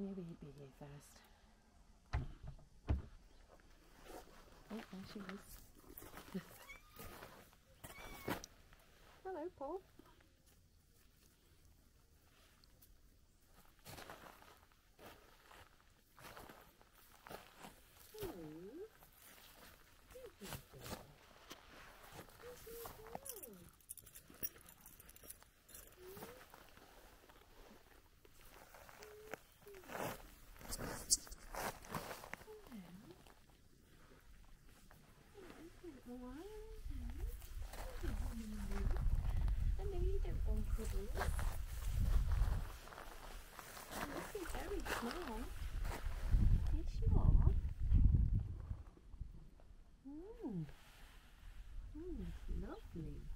And you be, be here first. Oh, there she is. Hello, Paul. I know you don't want cuddles. You're very small. Yes, you are. Mm. Mm, lovely.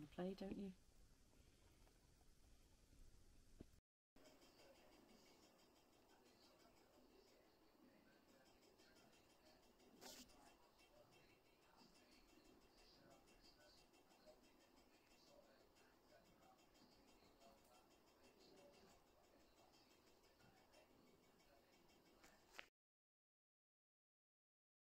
Want to play, don't you?